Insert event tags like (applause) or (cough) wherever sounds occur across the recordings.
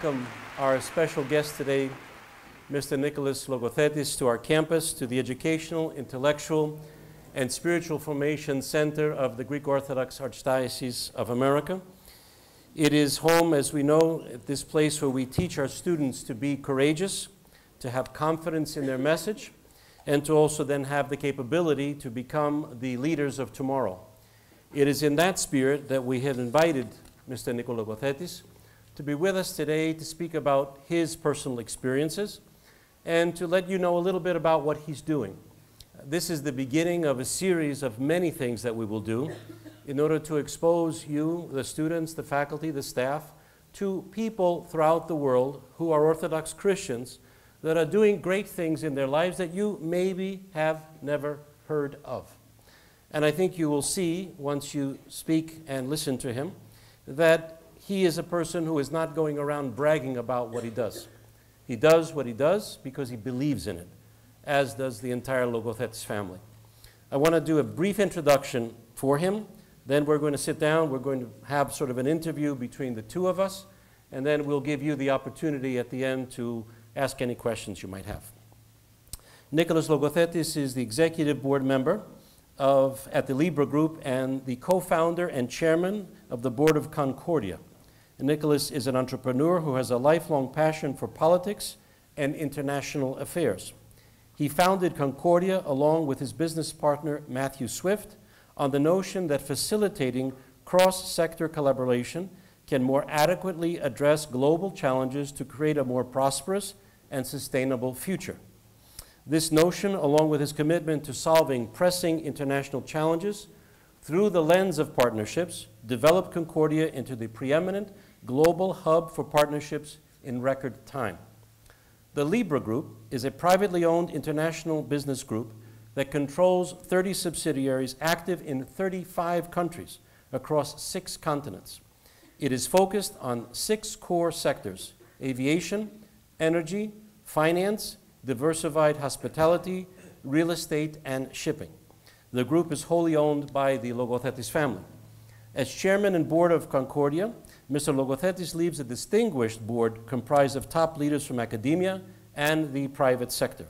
welcome our special guest today, Mr. Nicholas Logothetis, to our campus, to the Educational, Intellectual, and Spiritual Formation Center of the Greek Orthodox Archdiocese of America. It is home, as we know, this place where we teach our students to be courageous, to have confidence in their message, and to also then have the capability to become the leaders of tomorrow. It is in that spirit that we have invited Mr. Nicola Logothetis to be with us today to speak about his personal experiences and to let you know a little bit about what he's doing. This is the beginning of a series of many things that we will do in order to expose you, the students, the faculty, the staff, to people throughout the world who are Orthodox Christians that are doing great things in their lives that you maybe have never heard of. And I think you will see, once you speak and listen to him, that he is a person who is not going around bragging about what he does. He does what he does because he believes in it, as does the entire Logothetis family. I want to do a brief introduction for him. Then we're going to sit down. We're going to have sort of an interview between the two of us. And then we'll give you the opportunity at the end to ask any questions you might have. Nicholas Logothetis is the executive board member of, at the Libra Group and the co-founder and chairman of the board of Concordia. Nicholas is an entrepreneur who has a lifelong passion for politics and international affairs. He founded Concordia along with his business partner Matthew Swift on the notion that facilitating cross sector collaboration can more adequately address global challenges to create a more prosperous and sustainable future. This notion, along with his commitment to solving pressing international challenges through the lens of partnerships, developed Concordia into the preeminent global hub for partnerships in record time. The Libra Group is a privately owned international business group that controls 30 subsidiaries active in 35 countries across six continents. It is focused on six core sectors aviation, energy, finance, diversified hospitality, real estate, and shipping. The group is wholly owned by the Logothetis family. As chairman and board of Concordia, Mr. Logothetis leaves a distinguished board comprised of top leaders from academia and the private sector.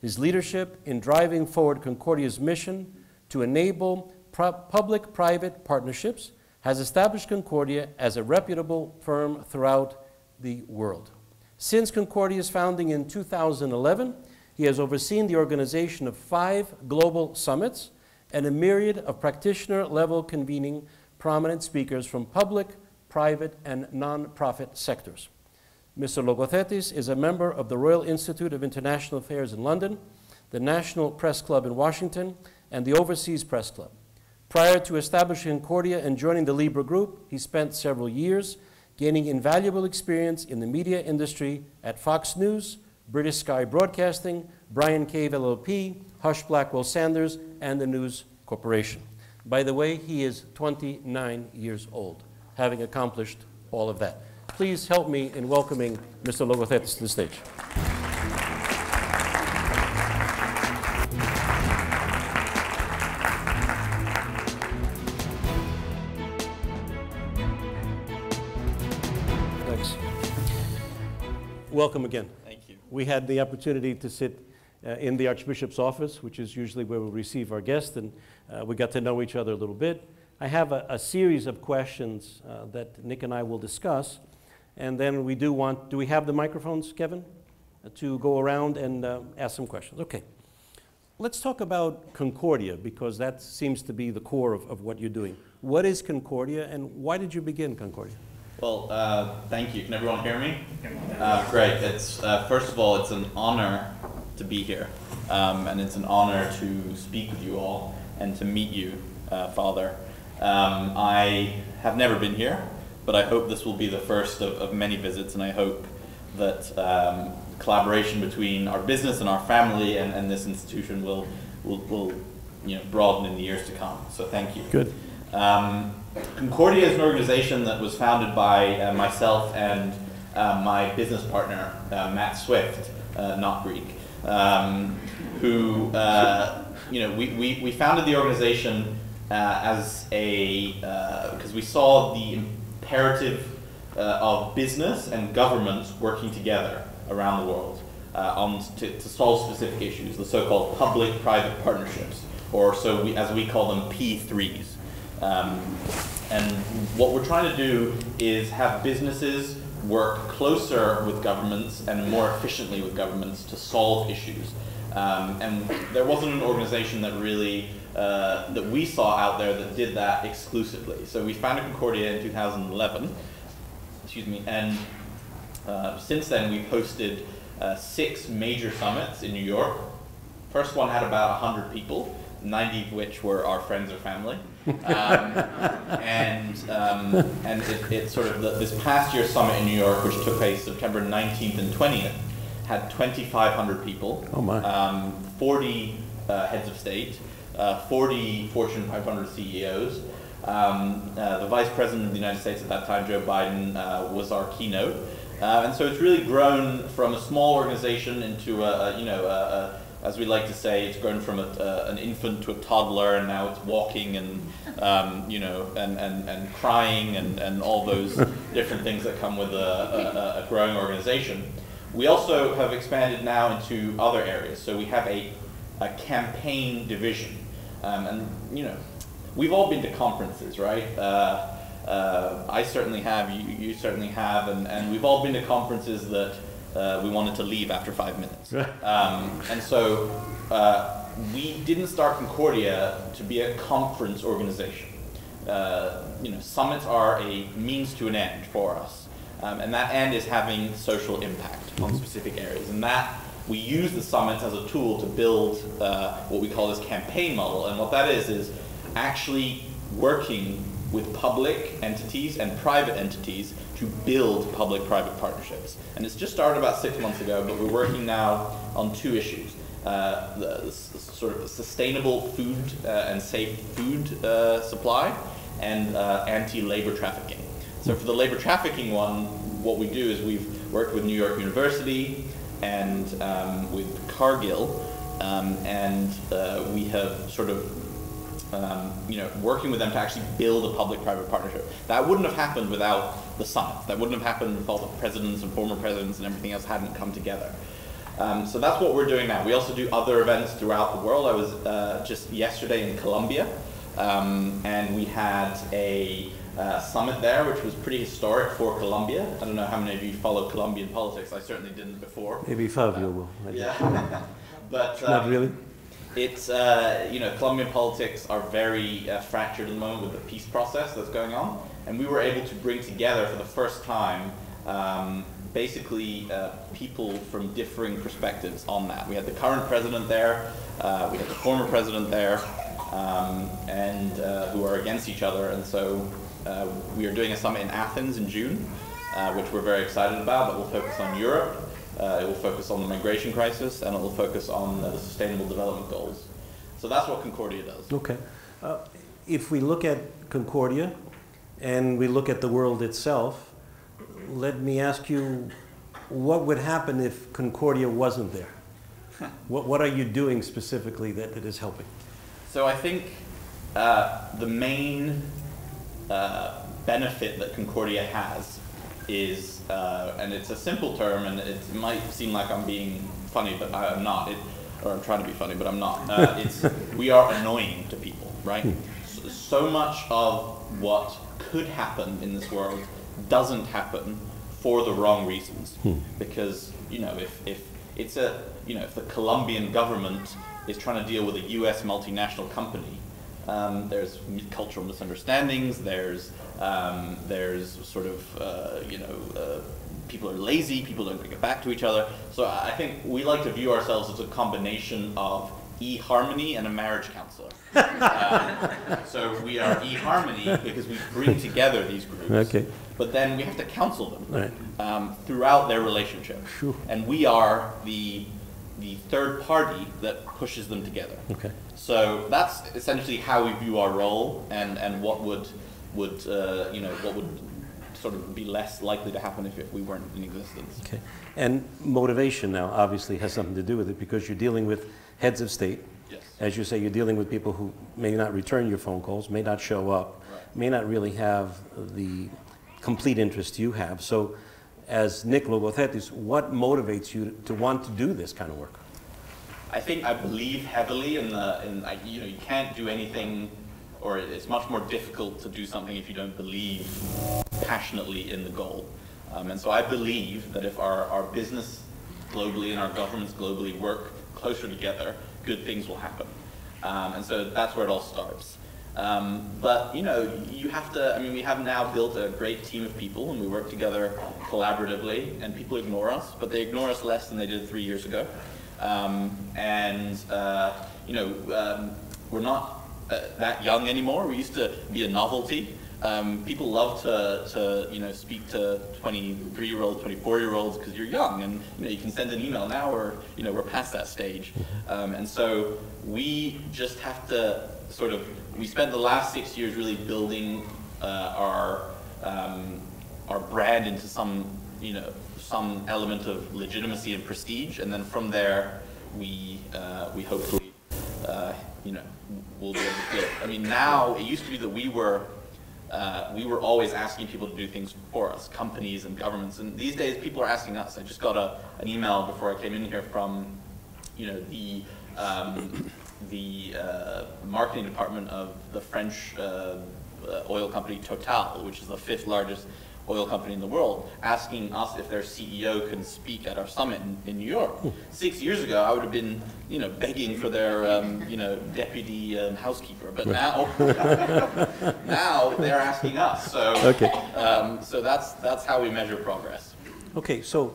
His leadership in driving forward Concordia's mission to enable public private partnerships has established Concordia as a reputable firm throughout the world. Since Concordia's founding in 2011, he has overseen the organization of five global summits and a myriad of practitioner level convening prominent speakers from public, private, and non-profit sectors. Mr. Logothetis is a member of the Royal Institute of International Affairs in London, the National Press Club in Washington, and the Overseas Press Club. Prior to establishing Concordia and joining the Libra Group, he spent several years gaining invaluable experience in the media industry at Fox News, British Sky Broadcasting, Bryan Cave LLP, Husch Blackwell Sanders, and the News Corporation. By the way, he is 29 years old having accomplished all of that. Please help me in welcoming Mr. Logothetis to the stage. Thanks. Welcome again. Thank you. We had the opportunity to sit uh, in the Archbishop's office, which is usually where we receive our guests, and uh, we got to know each other a little bit. I have a, a series of questions uh, that Nick and I will discuss. And then we do want, do we have the microphones, Kevin, uh, to go around and uh, ask some questions? Okay. Let's talk about Concordia because that seems to be the core of, of what you're doing. What is Concordia and why did you begin Concordia? Well, uh, thank you. Can everyone hear me? Uh, great. It's, uh, first of all, it's an honor to be here. Um, and it's an honor to speak with you all and to meet you, Father. Um, I have never been here, but I hope this will be the first of, of many visits, and I hope that um, collaboration between our business and our family and, and this institution will, will, will you know, broaden in the years to come. So thank you. Good. Um, Concordia is an organization that was founded by uh, myself and uh, my business partner, uh, Matt Swift, uh, not Greek, um, who, uh, you know, we, we, we founded the organization as a because uh, we saw the imperative uh, of business and governments working together around the world uh, on to, to solve specific issues, the so-called public-private partnerships, or so we, as we call them, P3s. Um, and what we're trying to do is have businesses work closer with governments and more efficiently with governments to solve issues. Um, and there wasn't an organization that really uh, that we saw out there that did that exclusively. So we founded Concordia in 2011, excuse me, and uh, since then we've hosted uh, six major summits in New York. First one had about 100 people, 90 of which were our friends or family. Um, and um, and it, it sort of, the, this past year's summit in New York, which took place September 19th and 20th, had 2,500 people, Oh, my. um, 40 uh, heads of state, uh, 40 Fortune 500 CEOs. Um, uh, the Vice President of the United States at that time, Joe Biden, uh, was our keynote. Uh, and so it's really grown from a small organization into a, a you know, a, a, as we like to say, it's grown from an infant to a toddler, and now it's walking and um, you know, and, and, and crying and, and all those (laughs) different things that come with a, a, a growing organization. We also have expanded now into other areas. So we have a, a campaign division, um, and you know, we've all been to conferences, right? Uh, uh, I certainly have. You, you certainly have, and, and we've all been to conferences that uh, we wanted to leave after five minutes. (laughs) Um, and so uh, we didn't start Concordia to be a conference organization. Uh, you know, summits are a means to an end for us, um, and that end is having social impact on specific areas. And that we use the summits as a tool to build uh, what we call this campaign model. And what that is is actually working with public entities and private entities to build public-private partnerships. And it's just started about six months ago, but we're working now on two issues. Uh, the, the sort of sustainable food uh, and safe food uh, supply and uh, anti-labor trafficking. So for the labor trafficking one, what we do is we've worked with New York University and um, with Cargill, um, and uh, we have sort of um, you know, working with them to actually build a public-private partnership. That wouldn't have happened without the summit. That wouldn't have happened if all the presidents and former presidents and everything else hadn't come together. Um, so that's what we're doing now. We also do other events throughout the world. I was uh, just yesterday in Colombia, um, and we had a uh, summit there, which was pretty historic for Colombia. I don't know how many of you follow Colombian politics. I certainly didn't before. Maybe Fabio will. Yeah, (laughs) but Not um, really? it's, uh, you know, Colombian politics are very uh, fractured at the moment with the peace process that's going on. And we were able to bring together for the first time um, basically uh, people from differing perspectives on that. We had the current president there, uh, we had the former president there, um, and uh, who are against each other. And so uh, we are doing a summit in Athens in June, uh, which we're very excited about, that will focus on Europe. Uh, it will focus on the migration crisis and it will focus on uh, the sustainable development goals. So that's what Concordia does. Okay. Uh, If we look at Concordia and we look at the world itself, let me ask you, what would happen if Concordia wasn't there? (laughs) What, what are you doing specifically that, that is helping? So I think uh, the main uh, benefit that Concordia has is, uh, and it's a simple term, and it might seem like I'm being funny, but I- I'm not. It, or I'm trying to be funny, but I'm not. Uh, (laughs) it's we are annoying to people, right? So, so much of what could happen in this world doesn't happen for the wrong reasons, because you know if if it's a you know if the Colombian government is trying to deal with a U.S. multinational company, um, there's cultural misunderstandings. There's um, there's sort of uh, you know uh, people are lazy. People don't get back to each other. So I think we like to view ourselves as a combination of eHarmony and a marriage counselor. (laughs) Um, so we are eHarmony because we bring together these groups. Okay. But then we have to counsel them Right. um, throughout their relationship. Sure. And we are the the third party that pushes them together. Okay. So that's essentially how we view our role and, and what would would uh, you know what would sort of be less likely to happen if, if we weren't in existence. Okay. And motivation now obviously has something to do with it because you're dealing with heads of state. Yes. As you say, you're dealing with people who may not return your phone calls, may not show up, Right. may not really have the complete interest you have. So, as Nick Logothetis, what motivates you to want to do this kind of work? I think I believe heavily in the, in, you know, you can't do anything, or it's much more difficult to do something if you don't believe passionately in the goal. Um, and so I believe that if our, our business globally and our governments globally work closer together, good things will happen. Um, and so that's where it all starts. Um, but you know, you have to. I mean, we have now built a great team of people, and we work together collaboratively. And people ignore us, but they ignore us less than they did three years ago. Um, and uh, you know, um, we're not uh, that young anymore. We used to be a novelty. Um, people love to, to, you know, speak to 23-year-olds, 24-year-olds because you're young, and you know you can send an email now, or you know we're past that stage, um, and so we just have to sort of. We spent the last six years really building uh, our um, our brand into some, you know, some element of legitimacy and prestige, and then from there we uh, we hopefully, uh, you know, will be able to build. I mean, now it used to be that we were uh, we were always asking people to do things for us, companies and governments. And these days, people are asking us. I just got a, an email before I came in here from, you know, the um, the uh, marketing department of the French uh, oil company Total, which is the fifth largest oil company in the world, asking us if their CEO can speak at our summit in, in New York. Six years ago, I would have been, you know, begging for their, um, you know, deputy um, housekeeper. But now, (laughs) now they're asking us. So, Okay. um, so that's that's how we measure progress. Okay, so,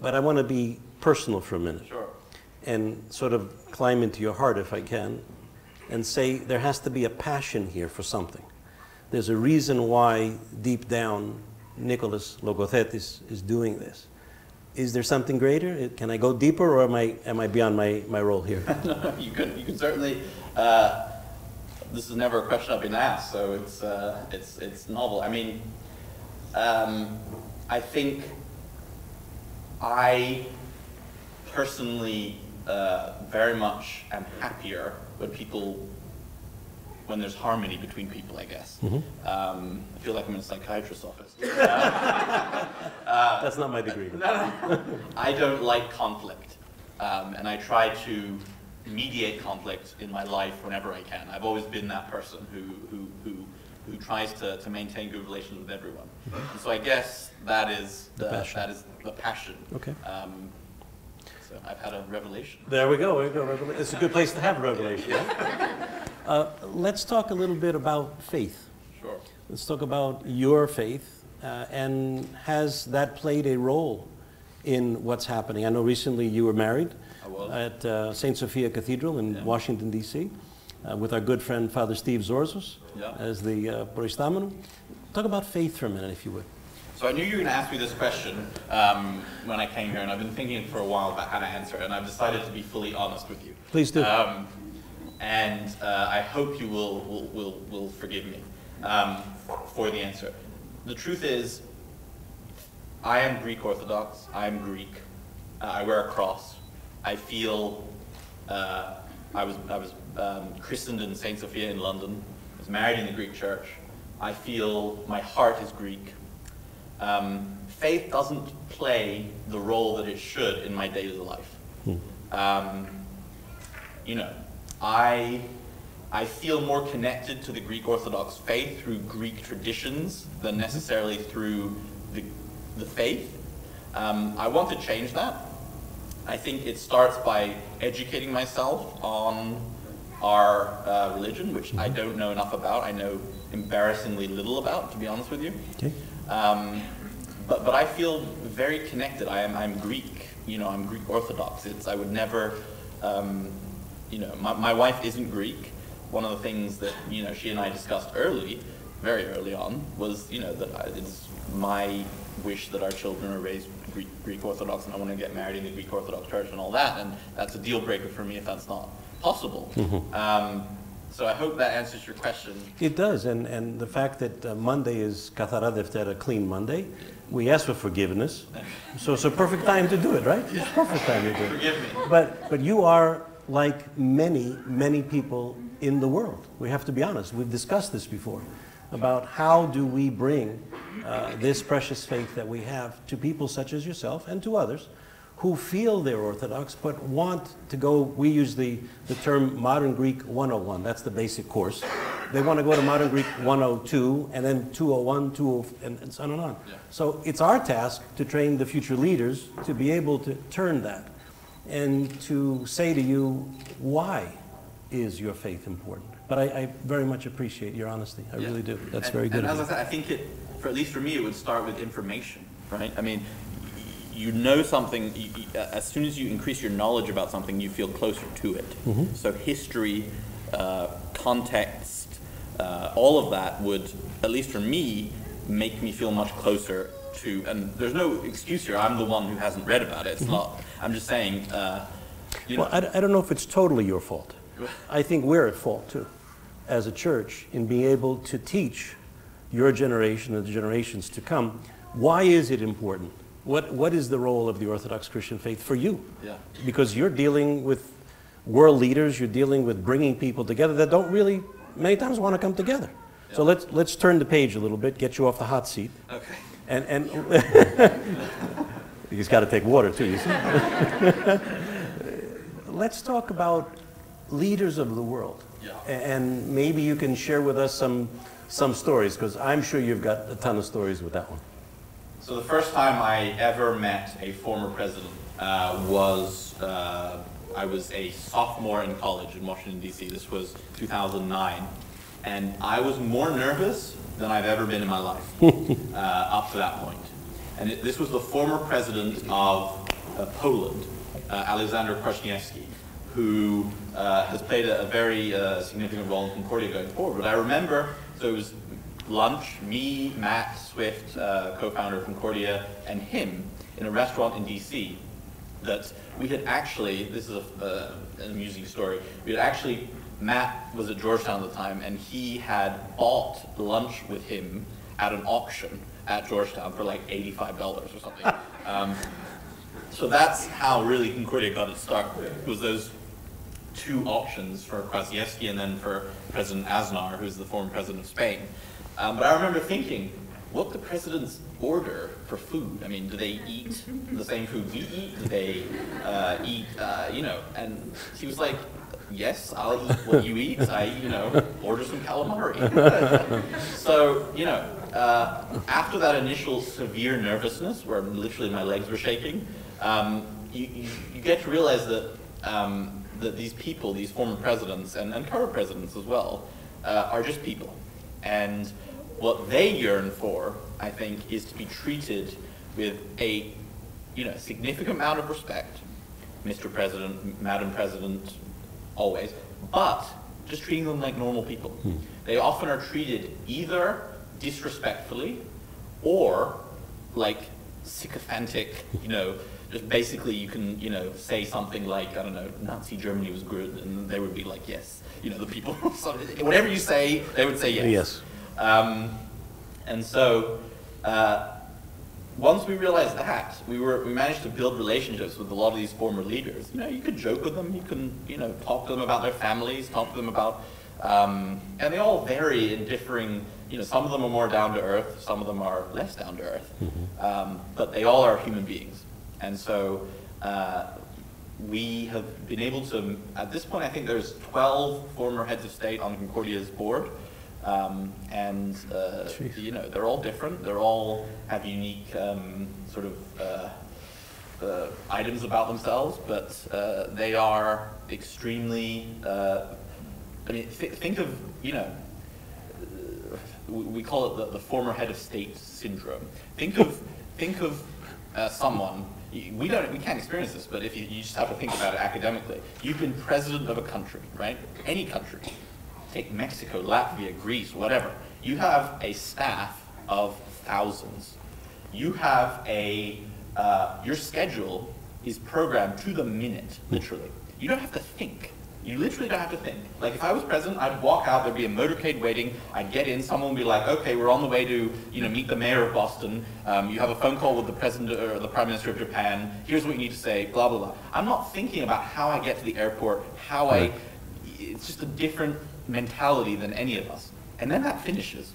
but I want to be personal for a minute. Sure. And sort of climb into your heart if I can and say there has to be a passion here for something. There's a reason why deep down Nicholas Logothetis is doing this. Is there something greater? Can I go deeper or am I, am I beyond my, my role here? (laughs) no, you can you can certainly. Uh, this is never a question I've been asked, so it's uh, it's it's novel. I mean, um, I think I personally uh, very much am happier when people when there's harmony between people. I guess. Um, I feel like I'm in a psychiatrist's office. (laughs) That's not my degree. (laughs) I don't like conflict, um, and I try to mediate conflict in my life whenever I can. I've always been that person who who who, who tries to, to maintain good relations with everyone. And so I guess that is The passion. that is the passion. Okay. Um, I've had a revelation. There we go. There we go. It's a good place to have a revelation. (laughs) Uh, let's talk a little bit about faith. Sure. Let's talk about your faith, uh, and has that played a role in what's happening? I know recently you were married at uh, St. Sophia Cathedral in Yeah. Washington, D.C., uh, with our good friend Father Steve Zorzos Yeah. as the uh. Talk about faith for a minute, if you would. So I knew you were going to ask me this question um, when I came here, and I've been thinking for a while about how to answer it, and I've decided to be fully honest with you. Please do. Um, and uh, I hope you will, will, will, will forgive me um, for the answer. The truth is, I am Greek Orthodox. I am Greek. Uh, I wear a cross. I feel uh, I was, I was um, christened in St. Sophia in London. I was married in the Greek church. I feel my heart is Greek. Um, faith doesn't play the role that it should in my daily life. Um, you know, I, I feel more connected to the Greek Orthodox faith through Greek traditions than necessarily through the, the faith. Um, I want to change that. I think it starts by educating myself on our uh, religion, which I don't know enough about. I know embarrassingly little about, to be honest with you. Okay. Um, but, but I feel very connected. I am, I'm Greek, you know, I'm Greek Orthodox. It's, I would never, um, you know, my, my wife isn't Greek. One of the things that, you know, she and I discussed early, very early on, was, you know, that I, it's my wish that our children are raised Greek, Greek Orthodox and I want to get married in the Greek Orthodox Church and all that. And that's a deal breaker for me if that's not possible. Um, so I hope that answers your question. It does, and, and the fact that uh, Monday is Kathara Deftera, Clean Monday, we ask for forgiveness, so it's a perfect time to do it, right? It's a perfect time to do it. Forgive me. But, but you are like many, many people in the world. We have to be honest. We've discussed this before. about how do we bring uh, this precious faith that we have to people such as yourself and to others who feel they're Orthodox but want to go, we use the, the term Modern Greek 101, that's the basic course. They want to go to Modern Greek 102 and then 201, 205, and, and so on and on. Yeah. So it's our task to train the future leaders to be able to turn that and to say to you, why is your faith important? But I, I very much appreciate your honesty. I Yeah. really do. That's And- very good And as. I said, I think it, for at least for me, it would start with information, right? I mean, you know something, you- you- as soon as you increase your knowledge about something, you feel closer to it. Mm-hmm. So history, uh, context, uh, all of that would, at least for me, make me feel much closer to, and there's no excuse here, I'm the one who hasn't read about it, it's not, I'm just saying, uh, you know. Mm-hmm. Well, I, I don't know if it's totally your fault. I think we're at fault too, as a church, in being able to teach your generation and the generations to come. Why is it important? What, what is the role of the Orthodox Christian faith for you? Yeah. Because you're dealing with world leaders, you're dealing with bringing people together that don't really, many times, want to come together. So let's, let's turn the page a little bit, get you off the hot seat. Okay. And, and (laughs) he's got to take water too, you see. (laughs) Let's talk about leaders of the world. Yeah. And maybe you can share with us some, some stories, because I'm sure you've got a ton of stories with that one. So the first time I ever met a former president uh, was uh, I was a sophomore in college in Washington D.C. This was 2009, and I was more nervous than I've ever been in my life (laughs) uh, up to that point. And it, this was the former president of uh, Poland, uh, Alexander Kwasniewski, who uh, has played a, a very uh, significant role in Concordia going forward. But I remember, so it was lunch, me, Matt Swift, uh, co-founder of Concordia, and him in a restaurant in DC that we had actually, this is a, uh, an amusing story, we had actually, Matt was at Georgetown at the time, and he had bought lunch with him at an auction at Georgetown for like $85 or something. (laughs) Um, so that's how really Concordia got its start, was those two auctions for Kwasniewski and then for President Aznar, who's the former president of Spain. Um, but I remember thinking, what the presidents order for food? I mean, do they eat the same food we eat? Do they uh, eat, uh, you know? And he was like, yes, I'll eat what you eat. I, you know, order some calamari. (laughs) so, you know, uh, after that initial severe nervousness, where literally my legs were shaking, um, you, you, you get to realize that um, that these people, these former presidents and, and current presidents as well, uh, are just people. And what they yearn for, I think, is to be treated with a you know, significant amount of respect, Mr. President, Madam President, always, but just treating them like normal people. Hmm. They often are treated either disrespectfully or like sycophantic, you know, just basically you can, you know, say something like, I don't know, Nazi Germany was good, and they would be like, yes. You know, the people, (laughs) so whatever you say, they would say yes. Yes. Um, and so, uh, once we realized that, we were we managed to build relationships with a lot of these former leaders. You know, you could joke with them, you can you know talk to them about their families, talk to them about, um, and they all vary in differing. You know, some of them are more down to earth, some of them are less down to earth, um, but they all are human beings. And so, uh, we have been able to. At this point, I think there's 12 former heads of state on Concordia's board. Um, and uh, you know they're all different. They're all have unique um, sort of uh, uh, items about themselves, but uh, they are extremely. Uh, I mean, th- think of you know. uh, We we call it the, the former head of state syndrome. Think of think of uh, someone. We don't. We can't experience this, but if you, you just have to think about it academically, you've been president of a country, right? Any country take Mexico, Latvia, Greece, whatever. You have a staff of thousands. You have a, uh, your schedule is programmed to the minute, literally. You don't have to think. You literally don't have to think. Like if I was president, I'd walk out, there'd be a motorcade waiting, I'd get in, someone would be like, okay, we're on the way to, you know, meet the mayor of Boston, um, you have a phone call with the president or the prime minister of Japan, here's what you need to say, blah, blah, blah. I'm not thinking about how I get to the airport, how I, it's just a different mentality than any of us. And then that finishes.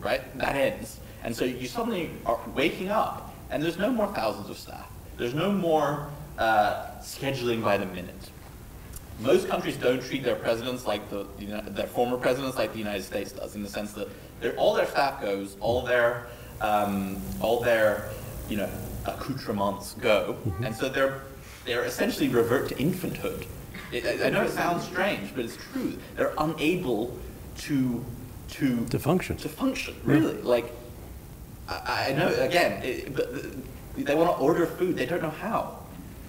right? That ends. And so you suddenly are waking up, and there's no more thousands of staff. There's no more uh, scheduling by the minute. Most countries don't treat their presidents like the, you know, their former presidents like the United States does, in the sense that all their staff goes, all their, um, all their, you know, accoutrements go, and so they're, they're essentially revert to infanthood. I I know it sounds strange, but it's true. They're unable to, to To function. to function, really. Like, I, I know, again, it, but they want to order food, they don't know how.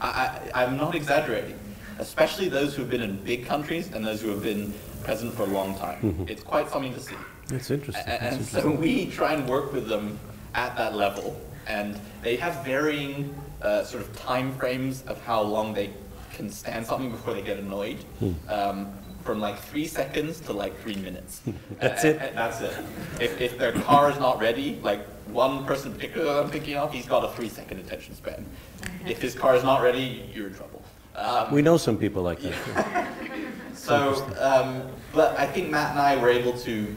I, I, I'm not exaggerating, especially those who have been in big countries and those who have been present for a long time. It's quite something to see. That's interesting. A- That's And interesting. so we try and work with them at that level, and they have varying uh, sort of time frames of how long they can stand something before they get annoyed. Hmm. Um, from like three seconds to like three minutes. (laughs) That's A- it? a- a- That's it. If, if their car is not ready, like one person in particular that I'm thinking of, he's got a three second attention span. If his car is not ready, you're in trouble. Um, We know some people like that. (laughs) so, um, but I think Matt and I were able to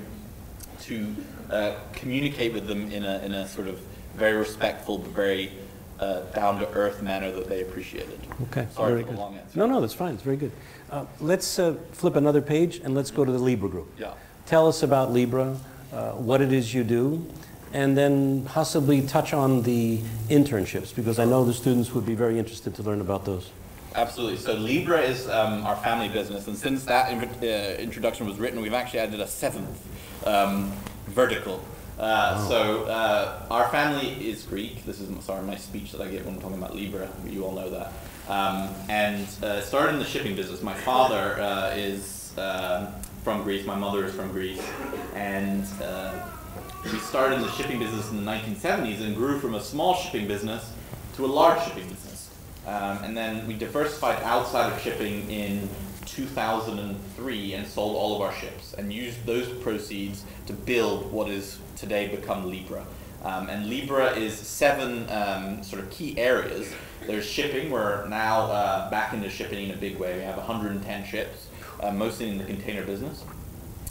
to uh, communicate with them in a in a sort of very respectful, but very uh, down to earth manner that they appreciated. Okay, Sorry very for the good. long answer. No, no, that's fine, it's very good. Uh, Let's uh, flip another page and let's go to the Libra Group. Yeah. Tell us about Libra, uh, what it is you do, and then possibly touch on the internships, because I know the students would be very interested to learn about those. Absolutely. So Libra is um, our family business, and since that inv- uh, introduction was written, we've actually added a seventh um, vertical. Uh, So uh, our family is Greek. This is sorry my speech that I give when I'm talking about Libra. You all know that. Um, and uh, started in the shipping business. My father uh, is um from Greece. My mother is from Greece, and uh, we started in the shipping business in the 1970s and grew from a small shipping business to a large shipping business. Um, and then we diversified outside of shipping in 2003 and sold all of our ships and used those proceeds to build what is today become Libra. Um, and Libra is seven um, sort of key areas. There's shipping. We're now uh, back into shipping in a big way. We have 110 ships, uh, mostly in the container business.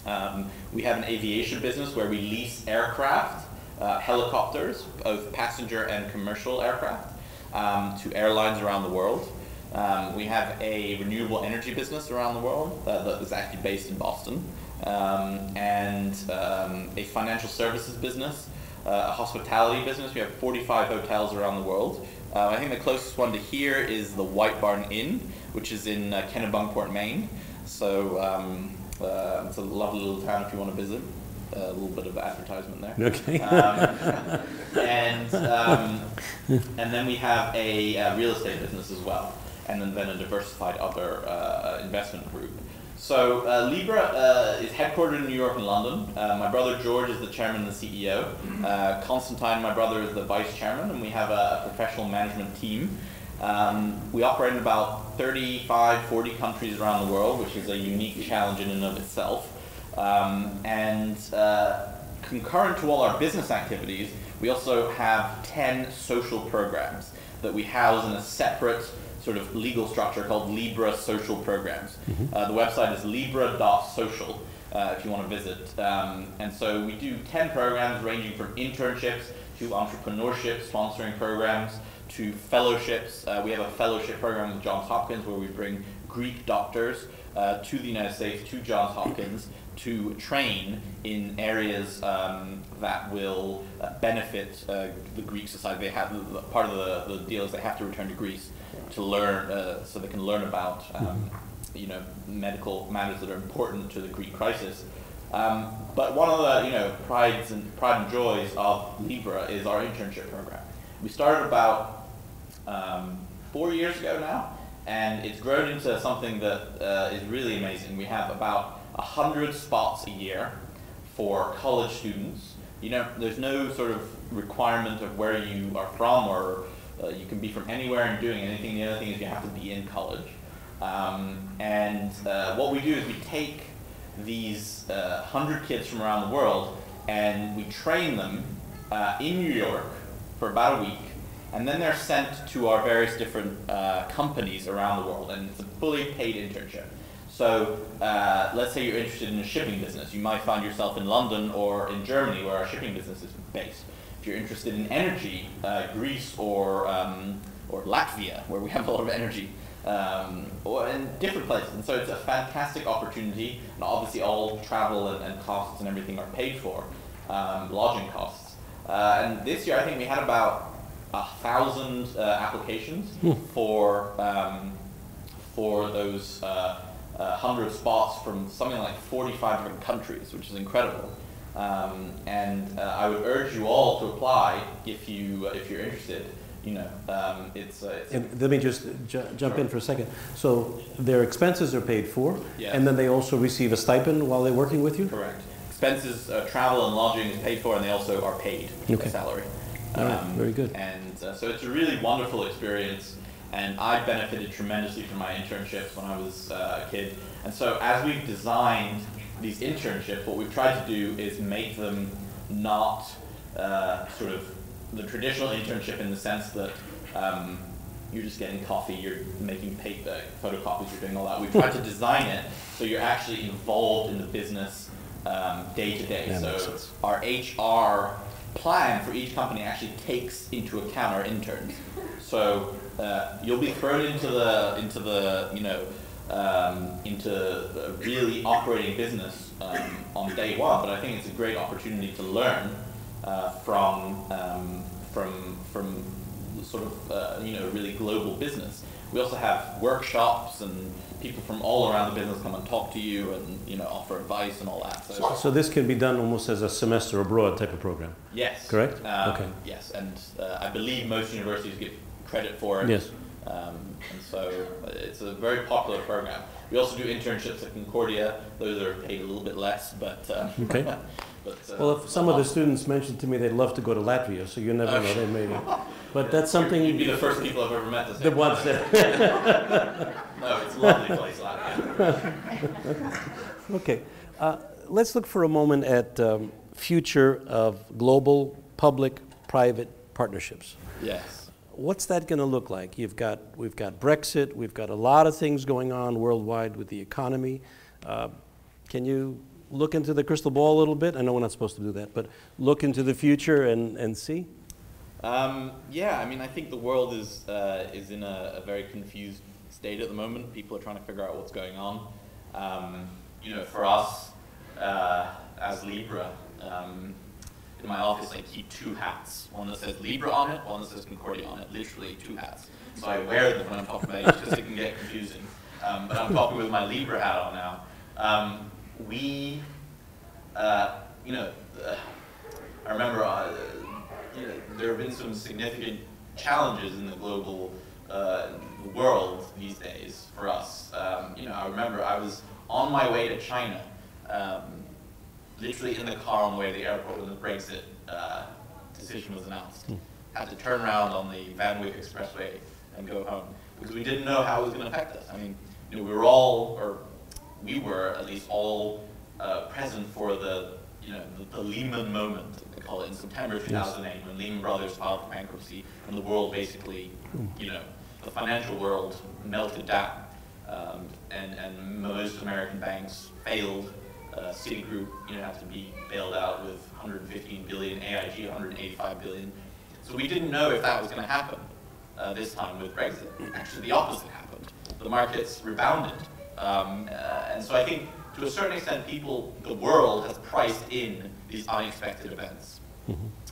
Um, we have an aviation business where we lease aircraft, uh, helicopters, both passenger and commercial aircraft, um, to airlines around the world. Um, we have a renewable energy business around the world uh, that is actually based in Boston, um, and um, a financial services business, uh, a hospitality business. We have 45 hotels around the world. Uh, I think the closest one to here is the White Barn Inn, which is in uh, Kennebunkport, Maine. So um, uh, it's a lovely little town if you want to visit. Uh, a little bit of advertisement there. Okay. Um, and um, and then we have a uh, real estate business as well, and then, a diversified other uh, investment group. So uh, Libra uh, is headquartered in New York and London. Uh, my brother George is the chairman and the CEO. Uh, Constantine, my brother, is the vice chairman, and we have a professional management team. Um, we operate in about 35, 40 countries around the world, which is a unique challenge in and of itself. Um, and uh, concurrent to all our business activities, we also have 10 social programs that we house in a separate sort of legal structure called Libra Social Programs. Uh, the website is libra.social uh, if you want to visit. Um, and so we do 10 programs ranging from internships to entrepreneurship, sponsoring programs, to fellowships. Uh, we have a fellowship program with Johns Hopkins where we bring Greek doctors uh, to the United States, to Johns Hopkins, to train in areas um, that will uh, benefit uh, the Greek society. They have part of the, the deal is they have to return to Greece to learn, uh, so they can learn about um, you know medical matters that are important to the Greek crisis. Um, but one of the you know prides and pride and joys of Libra is our internship program. We started about um, four years ago now, and it's grown into something that uh, is really amazing. We have about a hundred spots a year for college students. You know, there's no sort of requirement of where you are from, or uh, you can be from anywhere and doing anything. The other thing is you have to be in college. Um, and uh, what we do is we take these uh, hundred kids from around the world and we train them uh, in New York for about a week, and then they're sent to our various different uh, companies around the world, and it's a fully paid internship. So uh, let's say you're interested in a shipping business. You might find yourself in London or in Germany where our shipping business is based. If you're interested in energy, uh, Greece or, um, or Latvia, where we have a lot of energy, um, or in different places. And so it's a fantastic opportunity, and obviously all travel and, and costs and everything are paid for, um, lodging costs. Uh, and this year I think we had about a thousand uh, applications for, um, for those uh, uh, 100 spots from something like 45 different countries, which is incredible. Um, and uh, I would urge you all to apply if you uh, if you're interested. You know, um, it's, uh, it's And let me just ju- jump in for a second. So their expenses are paid for, Yes. and then they also receive a stipend while they're working with you? correct. Expenses, uh, travel and lodging is paid for, and they also are paid Okay. a salary. Um, right, very good. And uh, so it's a really wonderful experience, and I benefited tremendously from my internships when I was uh, a kid. And so as we've designed these internships, what we've tried to do is make them not uh, sort of the traditional internship in the sense that um, you're just getting coffee, you're making paper, photocopies, you're doing all that. We've tried to design it so you're actually involved in the business um, day to day. So our HR plan for each company actually takes into account our interns. So uh, you'll be thrown into the into the you know um, into the really operating business um, on day one. But I think it's a great opportunity to learn uh, from um, from from sort of uh, you know really global business. We also have workshops and people from all around the business come and talk to you and you know offer advice and all that. So So this can be done almost as a semester abroad type of program? Yes. Correct? Um, Okay. Yes, and uh, I believe most universities give credit for it. Yes. Um, and so it's a very popular program. We also do internships at Concordia. Those are paid a little bit less, but. Uh, (laughs) Okay. (laughs) but uh, Well, if some of the students mentioned to me they'd love to go to Latvia, so you never know, they may. (laughs) But that's something You'd be the first people I've ever met to say. the ones that, No, it's a lovely place, Latvia. okay. Uh, Let's look for a moment at um, future of global, public-private partnerships. Yes. What's that going to look like? You've got, we've got Brexit, we've got a lot of things going on worldwide with the economy. Uh, Can you look into the crystal ball a little bit? I know we're not supposed to do that, but look into the future and, and see? Um, yeah, I mean, I think the world is uh, is in a, a very confused state at the moment. People are trying to figure out what's going on. Um, you know, for us uh, as Libra, um, in my office, I keep two hats. One that says Libra on it, one that says Concordia on it. Literally two hats. So I wear them when I'm talking about each because it can get confusing. Um, but I'm talking with my Libra hat on now. Um, we, uh, you know. Uh, I remember uh, you know, there have been some significant challenges in the global uh, world these days for us. Um, you know, I remember I was on my way to China, um, literally in the car on the way to the airport when the Brexit uh, decision was announced. Had to turn around on the Van Wyck Expressway and go home because we didn't know how it was going to affect us. I mean, you know, we were all, or we were at least all uh, present for the, you know, the, the Lehman moment, they call it, in September 2008, when Lehman Brothers filed for bankruptcy, and the world basically, you know, the financial world melted down, um, and, and most American banks failed. Uh, Citigroup, you know, had to be bailed out with 115 billion, AIG 185 billion. So we didn't know if that was going to happen uh, this time with Brexit. Actually, the opposite happened. The markets rebounded. Um, uh, and so I think to a certain extent, people, the world has priced in these unexpected events.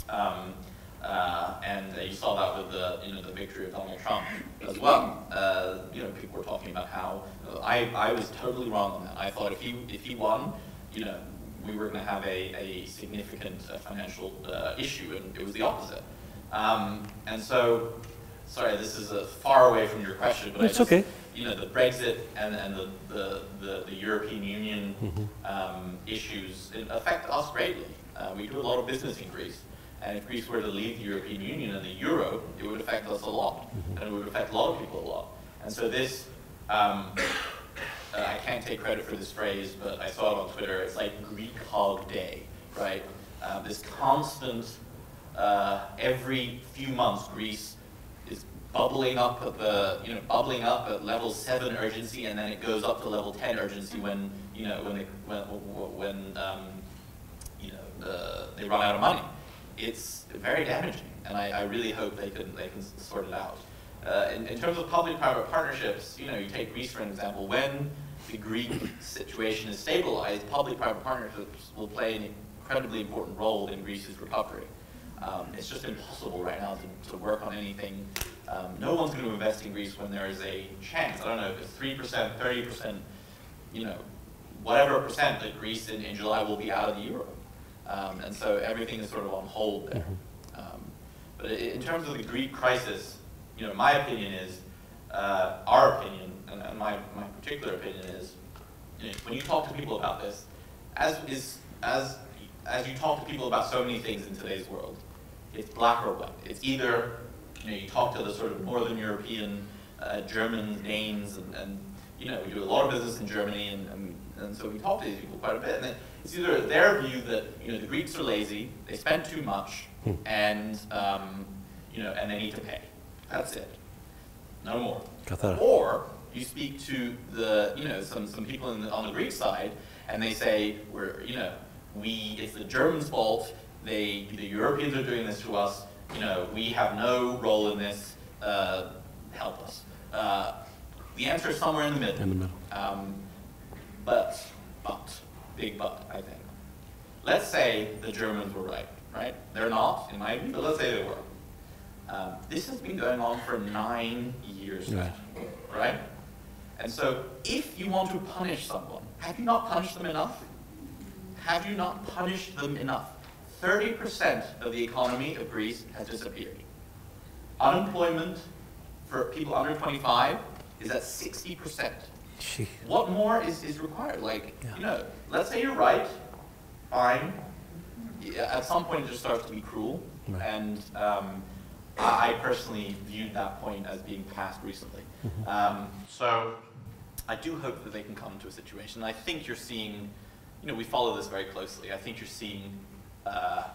Um, uh, and uh, you saw that with the, you know, the victory of Donald Trump as well. Uh, you know, people were talking about how I, I was totally wrong on that. I thought if he, if he won, you know, we were going to have a, a significant uh, financial uh, issue, and it was the opposite. Um, and so, sorry, this is uh, far away from your question, but It's okay. You know, the Brexit and, and the, the, the, the European Union um, issues affect us greatly. Uh, we do a lot of business in Greece. And if Greece were to leave the European Union and the euro, it would affect us a lot. And it would affect a lot of people a lot. And so this, um, uh, I can't take credit for this phrase, but I saw it on Twitter. It's like Greek Hog Day, right? Uh, this constant, uh, every few months, Greece is bubbling up at the, you know, bubbling up at level seven urgency, and then it goes up to level ten urgency when, you know, when they, when, when, um, you know, uh, they run out of money. It's very damaging, and I, I really hope they can, they can sort it out. Uh, in, in terms of public-private partnerships, you know, you take Greece for an example, when the Greek situation is stabilized, public-private partnerships will play an incredibly important role in Greece's recovery. Um, it's just impossible right now to, to work on anything. Um, no one's going to invest in Greece when there is a chance, I don't know, if it's 3%, 30%, you know, whatever percent that Greece in, in July will be out of the euro. Um, and so everything is sort of on hold there. Um, but in terms of the Greek crisis, you know, my opinion is, uh, our opinion, and my, my particular opinion is, you know, when you talk to people about this, as is as as you talk to people about so many things in today's world, it's black or white. It's either you know you talk to the sort of Northern European uh, Germans, Danes, and, and you know we do a lot of business in Germany, and, and, and so we talk to these people quite a bit. And it's either their view that you know the Greeks are lazy, they spend too much, hmm. and um, you know and they need to pay. That's it. No more. Or you speak to the, you know, some, some people the, on the Greek side, and they say, we're, you know, we, it's the Germans' fault, they, the Europeans are doing this to us, you know, we have no role in this, uh, help us. Uh, the answer is somewhere in the middle. In the middle. Um, but, but, big but, I think. Let's say the Germans were right, right? They're not, in my view, but let's say they were. Um, this has been going on for nine years now, right? And so if you want to punish someone, have you not punished them enough? Have you not punished them enough? 30% of the economy of Greece has disappeared. Unemployment for people under 25 is at 60%. What more is, is required? Like, yeah. you know, let's say you're right, fine. At some point it just starts to be cruel. Right. And um, I personally viewed that point as being passed recently. Mm-hmm. Um, so I do hope that they can come to a situation. I think you're seeing, you know, we follow this very closely. I think you're seeing uh,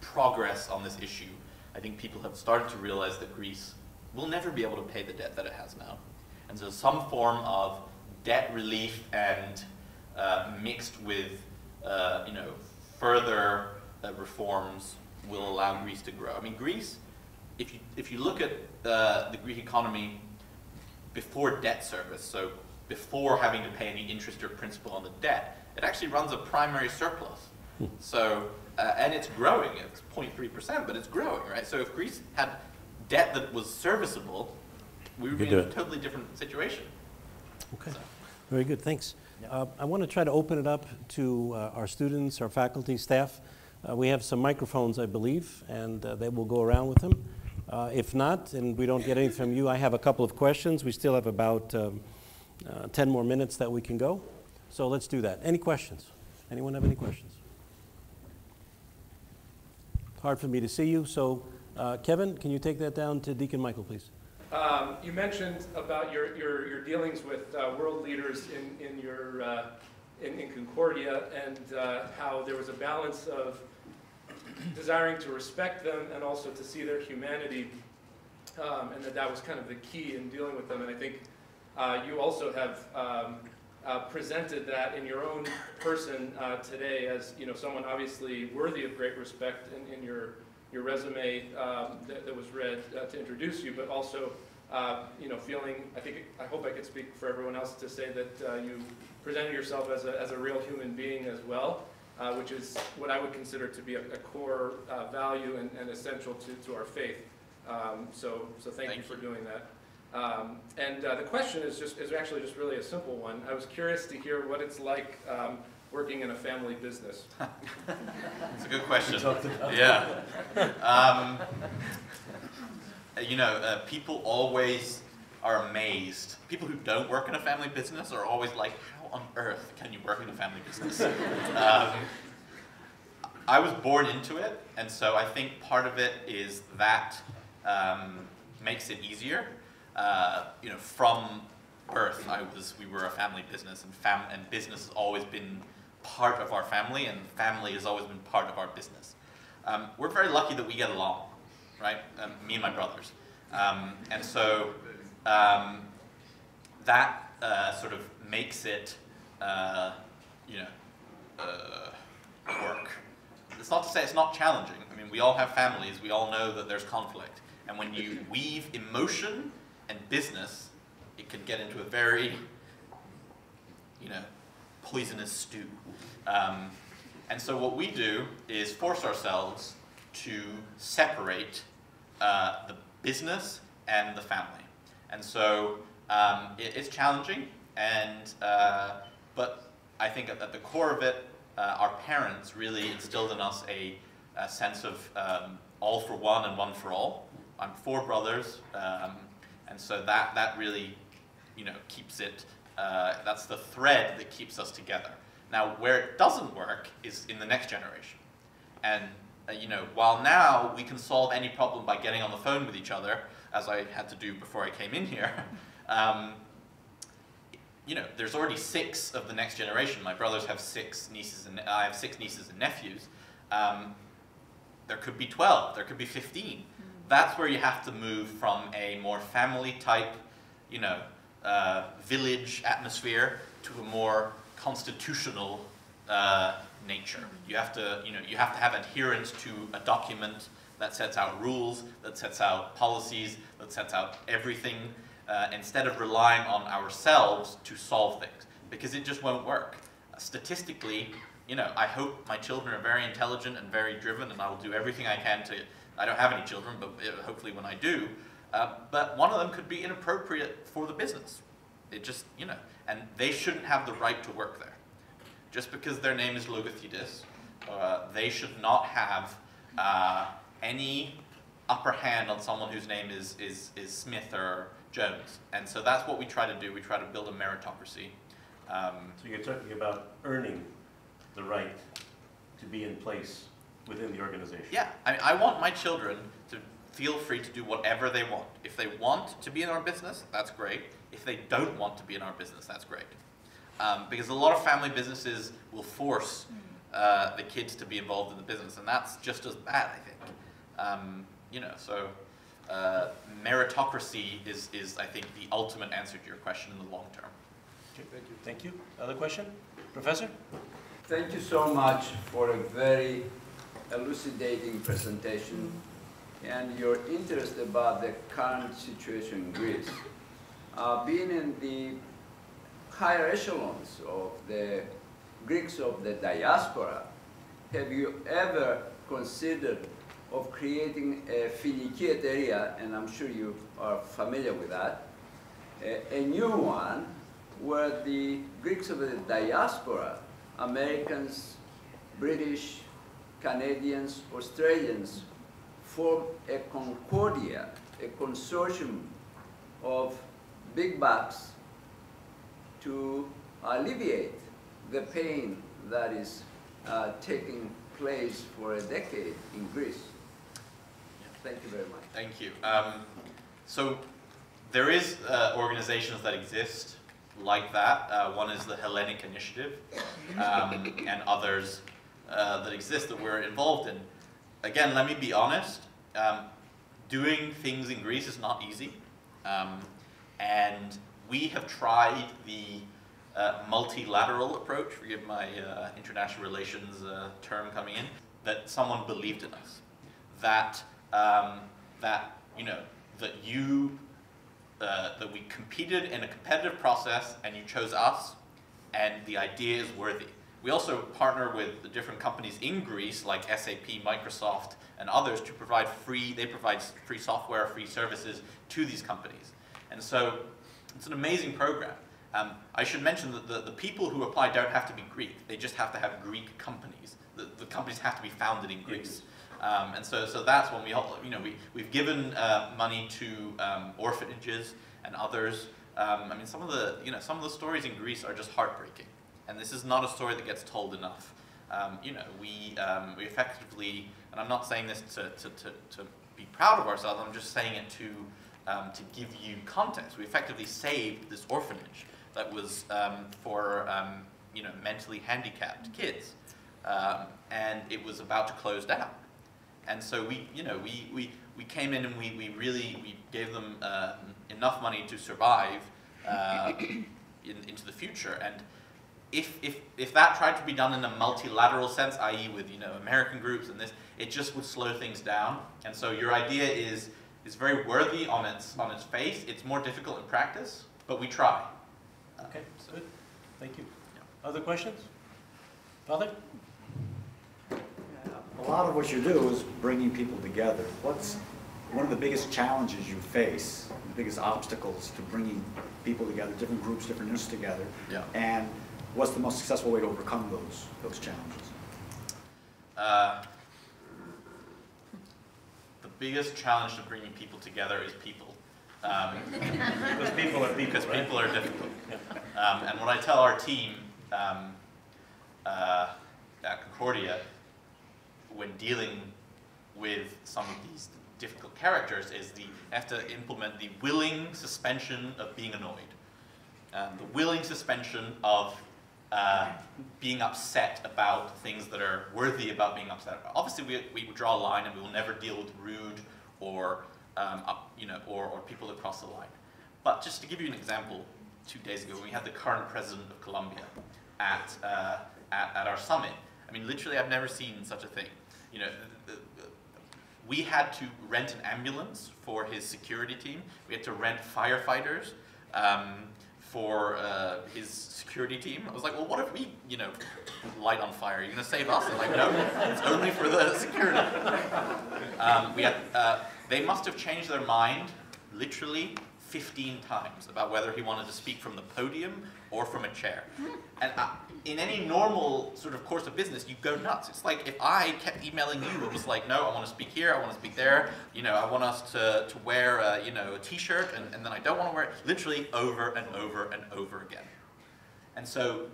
progress on this issue. I think people have started to realize that Greece will never be able to pay the debt that it has now. And so some form of debt relief and uh, mixed with, uh, you know, further uh, reforms will allow Greece to grow. I mean, Greece, if you, if you look at uh, the Greek economy before debt service, so before having to pay any interest or principal on the debt, it actually runs a primary surplus. Hmm. So, uh, and it's growing. It's 0.3%, but it's growing, right? So if Greece had debt that was serviceable, we would be in a totally different situation. Okay, so. very good, thanks. Uh, I want to try to open it up to uh, our students, our faculty, staff. Uh, we have some microphones, I believe, and uh, they will go around with them. Uh, if not, and we don't get anything from you, I have a couple of questions. We still have about um, uh, 10 more minutes that we can go. So let's do that. Any questions? Anyone have any questions? Hard for me to see you. So, uh, Kevin, can you take that down to Deacon Michael, please? Um, you mentioned about your, your, your dealings with uh, world leaders in, in, your, in, in Concordia and how there was a balance of desiring to respect them and also to see their humanity, um, and that that was kind of the key in dealing with them. And I think uh, you also have um, uh, presented that in your own person uh, today as you know someone obviously worthy of great respect in, in your your resume um, that, that, was read uh, to introduce you, but also uh, you know feeling I think I hope I could speak for everyone else to say that uh, you presented yourself as a, as a real human being as well uh, which is what I would consider to be a, a core uh, value and, and, essential to, to our faith. Um, so, so thank, thank you for you. doing that. Um, and uh, the question is just is actually just really a simple one. I was curious to hear what it's like um, working in a family business. (laughs) It's a good question. yeah. Um, you know, uh, people always are amazed. People who don't work in a family business are always like, on earth can you work in a family business? um, I was born into it, and so I think part of it is that um, makes it easier. Uh, you know, from birth, I was we were a family business, and fam and business has always been part of our family, and family has always been part of our business. Um, we're very lucky that we get along. right? Um, me and my brothers. Um, and so um, that uh, sort of makes it, uh, you know, uh, work. It's not to say it's not challenging. I mean, we all have families. We all know that there's conflict. And when you (clears throat) weave emotion and business, it can get into a very, you know, poisonous stew. Um, and so what we do is force ourselves to separate uh, the business and the family. And so um, it, it's challenging, and uh, but I think at, at, the core of it, uh, our parents really instilled in us a, a sense of um, all for one and one for all. I'm four brothers, um, and so that that really, you know, keeps it. Uh, that's the thread that keeps us together. Now, where it doesn't work is in the next generation. And, uh, you know, while now we can solve any problem by getting on the phone with each other, as I had to do before I came in here, um, you know, there's already six of the next generation. My brothers have six nieces and I have six nieces and nephews. Um, there could be 12, there could be 15. That's where you have to move from a more family type, you know, uh, village atmosphere to a more constitutional uh, nature. You have to, you know, you have to have adherence to a document that sets out rules, that sets out policies, that sets out everything, uh, instead of relying on ourselves to solve things, because it just won't work. Statistically, you know, I hope my children are very intelligent and very driven, and I will do everything I can to. I don't have any children, but uh, hopefully when I do. Uh, but one of them could be inappropriate for the business. It just, you know, and they shouldn't have the right to work there. Just because their name is Logothetis, uh, they should not have uh, any upper hand on someone whose name is, is, is Smith or Jones. And so that's what we try to do. We try to build a meritocracy. Um, so you're talking about earning the right to be in place within the organization. Yeah, I, mean, I want my children to feel free to do whatever they want. If they want to be in our business, that's great. If they don't want to be in our business, that's great. Um, because a lot of family businesses will force uh, the kids to be involved in the business, and that's just as bad, I think. Um, you know, so uh, meritocracy is, is, I think, the ultimate answer to your question in the long term. Okay, thank you. Thank you. Other question? Professor? Thank you so much for a very elucidating presentation and your interest about the current situation in Greece. Uh, being in the higher echelons of the Greeks of the diaspora, have you ever considered of creating a Filiki Eteria, and I'm sure you are familiar with that, a, a new one where the Greeks of the diaspora, Americans, British, Canadians, Australians, form a concordia, a consortium of big bucks to alleviate the pain that is uh, taking place for a decade in Greece. Thank you very much. Thank you. Um, so there is uh, organizations that exist like that. Uh, one is the Hellenic Initiative, um, and others uh, that exist that we're involved in. Again, let me be honest. Um, doing things in Greece is not easy, um, and we have tried the uh, multilateral approach. Forgive my uh, international relations uh, term coming in. That someone believed in us. That um, that you know that you uh, that we competed in a competitive process and you chose us, and the idea is worthy. We also partner with the different companies in Greece, like SAP, Microsoft, and others, to provide free. They provide free software, free services to these companies, and so it's an amazing program. Um, I should mention that the, the people who apply don't have to be Greek. They just have to have Greek companies. The, the companies have to be founded in Greece. Um, and so, so that's when we, you know, we, we've given uh, money to um, orphanages and others. Um, I mean, some of the, you know, some of the stories in Greece are just heartbreaking. And this is not a story that gets told enough. Um, you know, we, um, we effectively, and I'm not saying this to, to, to, to, be proud of ourselves, I'm just saying it to, um, to give you context. We effectively saved this orphanage that was for, you know, mentally handicapped kids. and it was about to close down And so we, you know, we, we, we came in and we, we really we gave them uh, enough money to survive uh, in, into the future. And if, if, if that tried to be done in a multilateral sense, i.e. with you know American groups and this, it just would slow things down. And so your idea is, is very worthy on its, on its face. It's more difficult in practice, but we try. Okay, good. Thank you. Other questions? Father? A lot of what you do is bringing people together. What's one of the biggest challenges you face, the biggest obstacles to bringing people together, different groups, different interests together? Yeah. And what's the most successful way to overcome those, those challenges? Uh, the biggest challenge to bringing people together is people. Um, (laughs) Because people are because right? people are difficult. (laughs) Um, and what I tell our team um, uh, at Concordia, when dealing with some of these difficult characters, is the have to implement the willing suspension of being annoyed, um, the willing suspension of uh, being upset about things that are worthy about being upset about. Obviously, we, we draw a line, and we will never deal with rude or um, up, you know, or, or people that cross the line. But just to give you an example, two days ago, we had the current president of Colombia at, uh, at, at our summit. I mean, literally, I've never seen such a thing. You know, we had to rent an ambulance for his security team. We had to rent firefighters um, for uh, his security team. I was like, well, what if we, you know, light on fire? You're you going to save us? I'm like, no, it's only for the security. (laughs) Um, we had, uh, they must have changed their mind literally 15 times about whether he wanted to speak from the podium or from a chair. And uh, in any normal sort of course of business, you go nuts. It's like if I kept emailing you, it was like, no, I want to speak here, I want to speak there, you know, I want us to, to wear, a, you know, a t-shirt, and, and then I don't want to wear it, literally over and over and over again. And so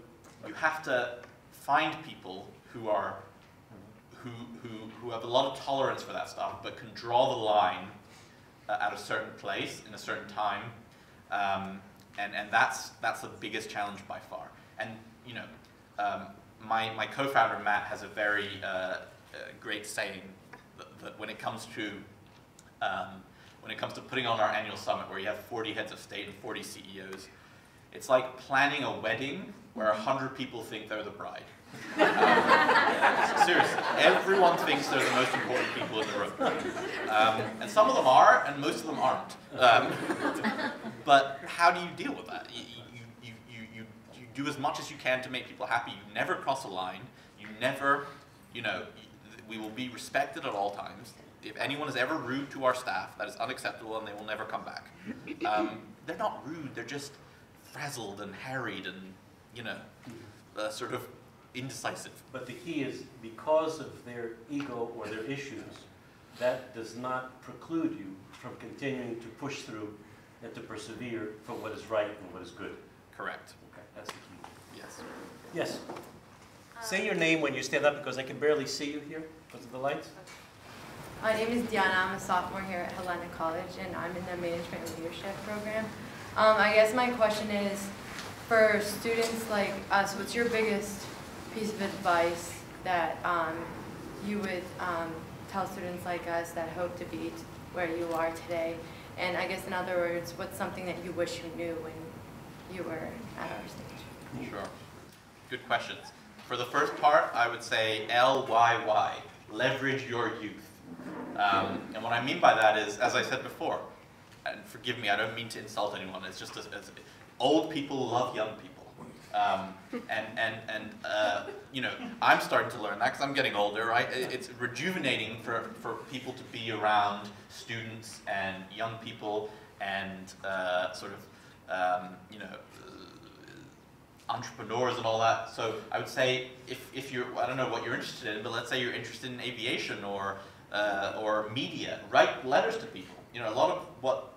you have to find people who are who, who, who have a lot of tolerance for that stuff, but can draw the line uh, at a certain place in a certain time, um, and and that's that's the biggest challenge by far. And you know, um, my my co-founder Matt has a very uh, uh, great saying that, that when it comes to um, when it comes to putting on our annual summit, where you have 40 heads of state and 40 CEOs, it's like planning a wedding where 100 people think they're the bride. (laughs) Seriously, everyone thinks they're the most important people in the room. Um, and some of them are, and most of them aren't. Um, (laughs) but how do you deal with that? You, you, you, you, you, you do as much as you can to make people happy. You never cross a line. You never, you know, we will be respected at all times. If anyone is ever rude to our staff, that is unacceptable and they will never come back. Um, they're not rude, they're just frazzled and harried and, you know, uh, sort of indecisive. But the key is because of their ego or their issues, that does not preclude you from continuing to push through and to persevere for what is right and what is good. Correct. Okay, that's the key. Yes. Yes. Say your name when you stand up because I can barely see you here because of the lights. My name is Diana. I'm a sophomore here at Hellenic College, and I'm in the Management and Leadership program. Um, I guess my question is, for students like us, what's your biggest piece of advice that um, you would um, tell students like us that hope to be where you are today? And I guess in other words, what's something that you wish you knew when you were at our stage? Sure. Good questions. For the first part, I would say LYY, leverage your youth. Um, and what I mean by that is, as I said before, and forgive me, I don't mean to insult anyone, it's just as, as old people love young people. Um, and and, and uh, you know, I'm starting to learn that because I'm getting older, right? It's rejuvenating for, for people to be around students and young people and uh, sort of, um, you know, entrepreneurs and all that. So I would say if, if you're, I don't know what you're interested in, but let's say you're interested in aviation or, uh, or media, write letters to people. You know, a lot of what,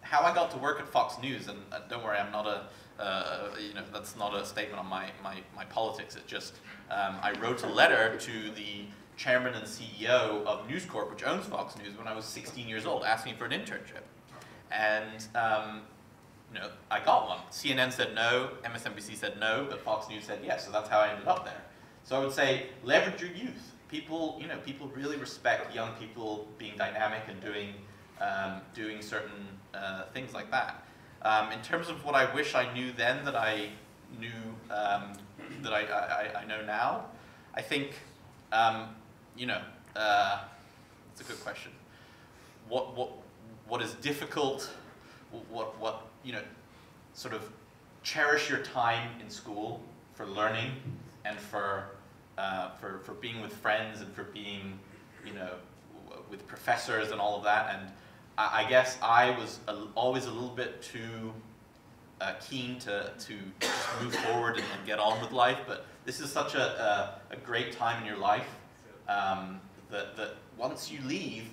how I got to work at Fox News, and uh, don't worry, I'm not a, uh, you know, that's not a statement on my, my, my politics. It just, um, I wrote a letter to the chairman and CEO of News Corp, which owns Fox News, when I was 16 years old, asking for an internship. And um, you know, I got one. CNN said no, MSNBC said no, but Fox News said yes, so that's how I ended up there. So I would say leverage your youth. people, you know, people really respect young people being dynamic and doing, um, doing certain uh, things like that. Um, in terms of what I wish I knew then that I knew, um, that I, I, I know now, I think, um, you know, uh, it's a good question. What, what, what is difficult, what, what, you know, sort of cherish your time in school for learning and for, uh, for, for being with friends and for being, you know, with professors and all of that. And I, I guess I was a, always a little bit too uh, keen to, to move forward and, and, get on with life. But this is such a, a, a great time in your life um, that, that once you leave,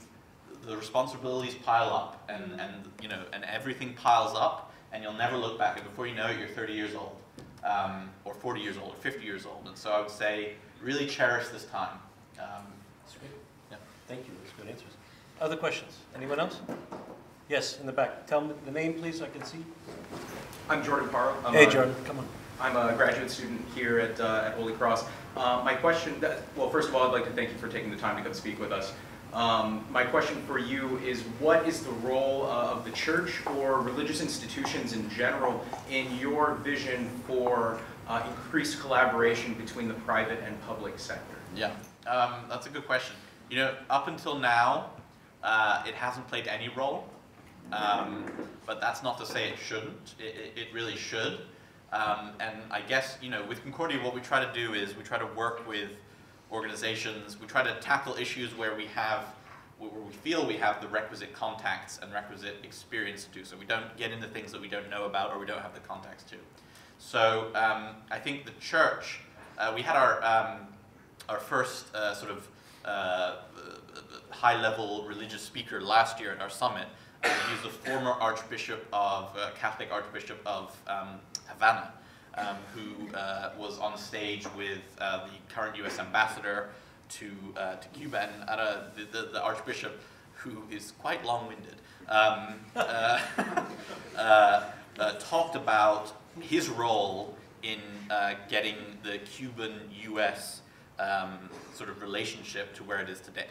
the responsibilities pile up and, and, you know, and everything piles up and you'll never look back. And before you know it, you're 30 years old, um, or 40 years old, or 50 years old. And so I would say, really cherish this time. Um, That's great. Yeah, thank you. Those good answers. Other questions? Anyone else? Yes, in the back. Tell me the name, please, so I can see. I'm Jordan Parra. I'm Hey, a- Jordan, come on. I'm a graduate student here at, uh, at Holy Cross. Uh, my question, that, well, first of all, I'd like to thank you for taking the time to come speak with us. Um, my question for you is what is the role uh, of the church or religious institutions in general in your vision for uh, increased collaboration between the private and public sector? Yeah, um, that's a good question. You know, up until now, uh, it hasn't played any role, um, but that's not to say it shouldn't. It, it, really should. Um, and I guess, you know, with Concordia, what we try to do is we try to work with organizations, we try to tackle issues where we have, where we feel we have the requisite contacts and requisite experience to do so. We don't get into things that we don't know about or we don't have the contacts to. So um, I think the church, uh, we had our, um, our first uh, sort of uh, high-level religious speaker last year at our summit. Uh, he's the former Archbishop of, uh, Catholic Archbishop of um, Havana, um, who uh, was on stage with uh, the current U.S. ambassador to, uh, to Cuba, and the, the, the, Archbishop, who is quite long-winded, um, (laughs) talked about his role in getting the Cuban-U.S. Um, sort of relationship to where it is today.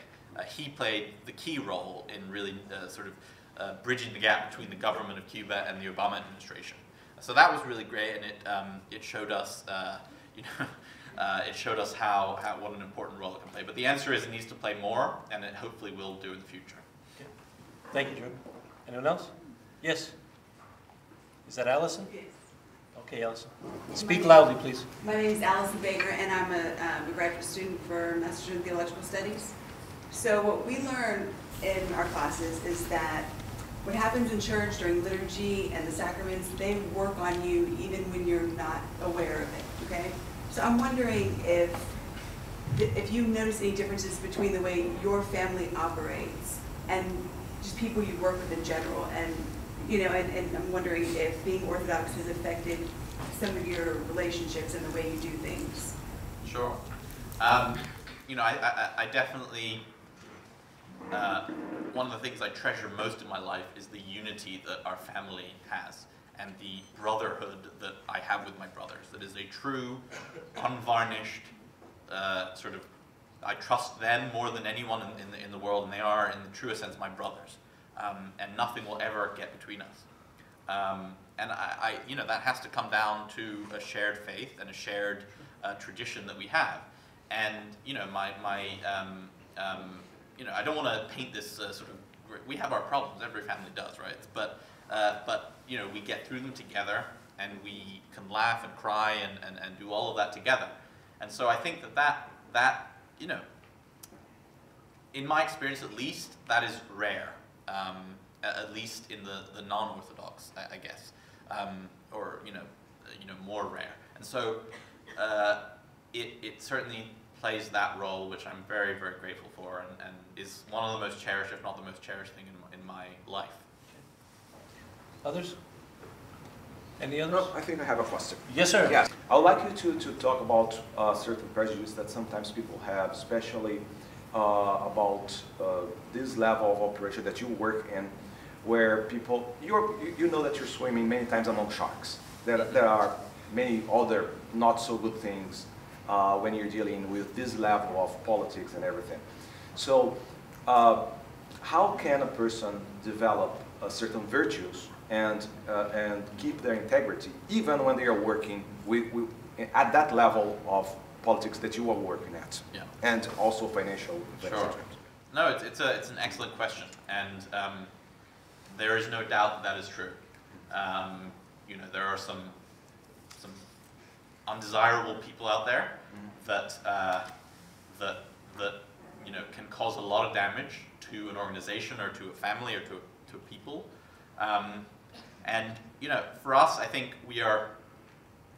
he played the key role in really sort of bridging the gap between the government of Cuba and the Obama administration. So that was really great, and it um, it showed us, uh, (laughs) you know, uh, it showed us how, how what an important role it can play. But the answer is it needs to play more, and it hopefully will do in the future. Okay. Thank you, Jordan. Anyone else? Yes. Is that Allison? Yes. Okay, Allison. Speak loudly, please. My name is Allison Baker, and I'm a, um, a graduate student for Master's in Theological Studies. So what we learn in our classes is that what happens in church during liturgy and the sacraments, they work on you even when you're not aware of it, okay? So I'm wondering if, if you notice any differences between the way your family operates and just people you work with in general, and, you know, and, and I'm wondering if being Orthodox has affected some of your relationships and the way you do things. Sure. Um, you know, I, I, I definitely uh, one of the things I treasure most in my life is the unity that our family has and the brotherhood that I have with my brothers. That is a true, unvarnished uh, sort of. I trust them more than anyone in, in, the, in the world, and they are, in the truest sense, my brothers. Um, and nothing will ever get between us. Um, and I, I, you know, that has to come down to a shared faith and a shared uh, tradition that we have. And you know, my my um, um you know, I don't want to paint this uh, sort of. We have our problems. Every family does, right? But uh, but you know, we get through them together, and we can laugh and cry and, and, and do all of that together. And so I think that that that you know, in my experience at least, that is rare. Um, at least in the, the non-orthodox, I, I guess, um, or you know, you know, more rare. And so uh, it it certainly plays that role, which I'm very, very grateful for, and, and is one of the most cherished, if not the most cherished thing in, in my life. Others? Any others? No, I think I have a question. Yes, sir. Yes. I would like you to, to talk about uh, certain prejudice that sometimes people have, especially about uh, this level of operation that you work in, where people, you're, you know that you're swimming many times among sharks. There, there are many other not so good things uh, when you're dealing with this level of politics and everything. So, uh, how can a person develop uh, certain virtues and, uh, and keep their integrity, even when they are working with, with, at that level of politics that you are working at, Yeah. and also financial. Sure. No, it's, it's, a, it's an excellent question, and um, there is no doubt that that is true. Um, you know, there are some, some undesirable people out there that, uh, that, that you know, can cause a lot of damage to an organization or to a family or to, to people. Um, and, you know, for us, I think we are,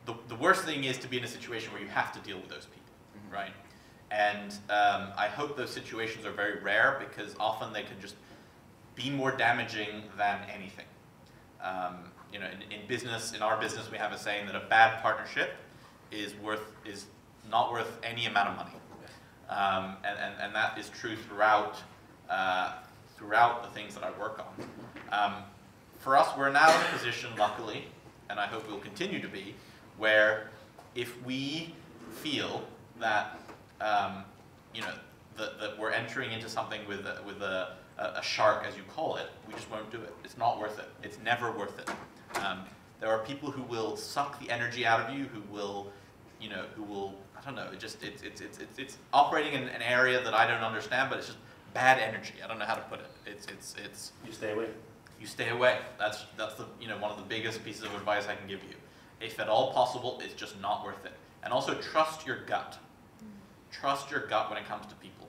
the, the worst thing is to be in a situation where you have to deal with those people, right? And um, I hope those situations are very rare because often they can just be more damaging than anything. Um, you know, in, in business, in our business, we have a saying that a bad partnership is worth is not worth any amount of money, um, and, and and that is true throughout uh, throughout the things that I work on. Um, for us, we're now in a position, luckily, and I hope we'll continue to be, where if we feel that um, you know that, that we're entering into something with a, with a, a shark, as you call it, we just won't do it. It's not worth it. It's never worth it. Um, there are people who will suck the energy out of you, who will, you know, who will, I don't know, it just, it's, it's, it's, it's, it's operating in an area that I don't understand, but it's just bad energy. I don't know how to put it. It's, it's, it's, You stay away. you stay away. That's, that's the, you know, one of the biggest pieces of advice I can give you. If at all possible, it's just not worth it. And also trust your gut. Trust your gut when it comes to people.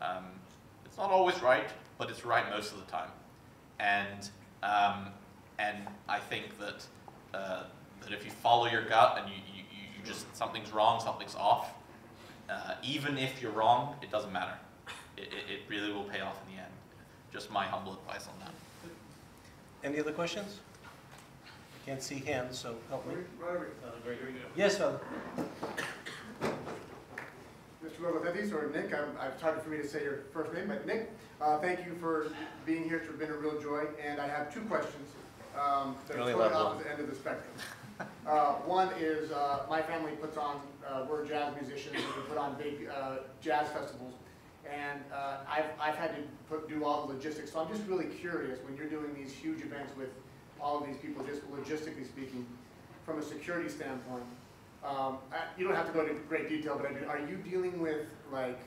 Um, it's not always right, but it's right most of the time. And, um, and I think that, uh, that if you follow your gut and you, you, you just, something's wrong, something's off, uh, even if you're wrong, it doesn't matter. It, it, it really will pay off in the end. Just my humble advice on that. Any other questions? I can't see hands, so help me. Robert, Uh, Gregory? Yes, Father. Mr. Logothetis, or Nick, I'm, it's hard for me to say your first name, but Nick, uh, thank you for being here. It's been a real joy, and I have two questions. Um, that You are only totally allowed one. opposite end of the spectrum. Uh, one is, uh, my family puts on, uh, we're jazz musicians, and we put on big, uh, jazz festivals. And, uh, I've, I've had to put, do all the logistics, so I'm just really curious, when you're doing these huge events with all of these people, just logistically speaking, from a security standpoint, um, I- you don't have to go into great detail, but I mean, are you dealing with like